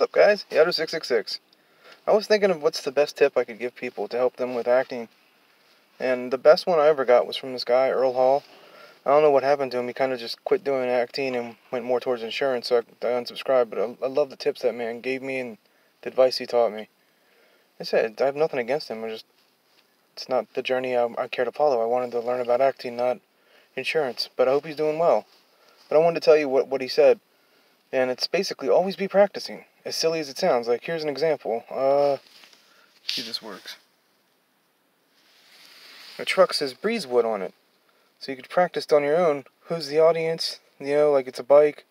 What's up, guys? Ayato666. I was thinking of what's the best tip I could give people to help them with acting. And the best one I ever got was from this guy, Earl Hall. I don't know what happened to him. He kind of just quit doing acting and went more towards insurance, so I, I unsubscribed. But I, I love the tips that man gave me and the advice he taught me. I said, I have nothing against him. I just, it's not the journey I, I care to follow. I wanted to learn about acting, not insurance. But I hope he's doing well. But I wanted to tell you what, what he said. And it's basically always be practicing. As silly as it sounds. Like, here's an example. Uh, see if this works. A truck says Breezewood on it. So you could practice on your own. Who's the audience? You know, like it's a bike.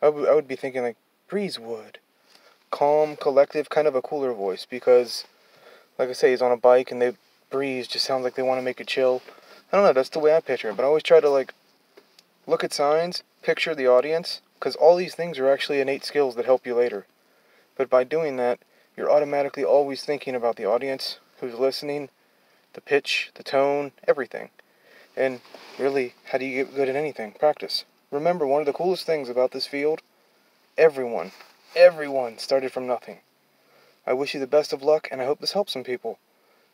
I, would be thinking like Breezewood. Calm, collective, kind of a cooler voice because, like I say, he's on a bike and they breeze just sounds like they want to make it chill. I don't know, that's the way I picture it. But I always try to like look at signs, picture the audience, because all these things are actually innate skills that help you later. But by doing that, you're automatically always thinking about the audience, who's listening, the pitch, the tone, everything. And really, how do you get good at anything? Practice. Remember, one of the coolest things about this field, everyone, everyone started from nothing. I wish you the best of luck, and I hope this helps some people.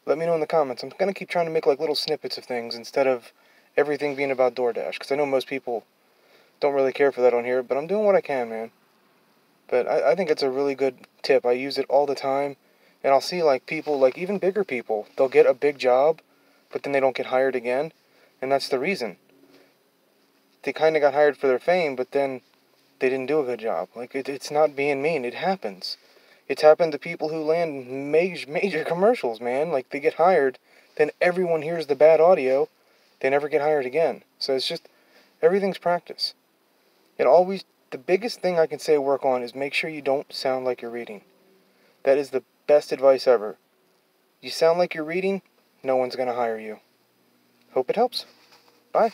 Let me know in the comments. I'm going to keep trying to make like little snippets of things instead of everything being about DoorDash, because I know most people don't really care for that on here, but I'm doing what I can, man. But I, I think it's a really good tip. I use it all the time. And I'll see like people, like even bigger people, they'll get a big job, but then they don't get hired again. And that's the reason. They kind of got hired for their fame, but then they didn't do a good job. Like, it, it's not being mean. It happens. It's happened to people who land major, major commercials, man. Like, they get hired, then everyone hears the bad audio, they never get hired again. So it's just, everything's practice. It always the biggest thing I can say work on is make sure you don't sound like you're reading. That is the best advice ever. You sound like you're reading, no one's going to hire you. Hope it helps. Bye.